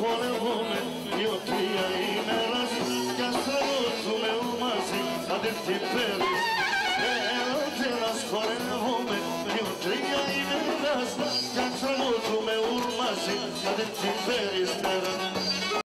Χορεύομαι δύο-τρία ημέρας κι ας τραγουδούμε μαζί αδερφή φέρεις Έλατε να σχορεύομαι δύο-τρία ημέρας κι ας τραγουδούμε μαζί αδερφή φέρεις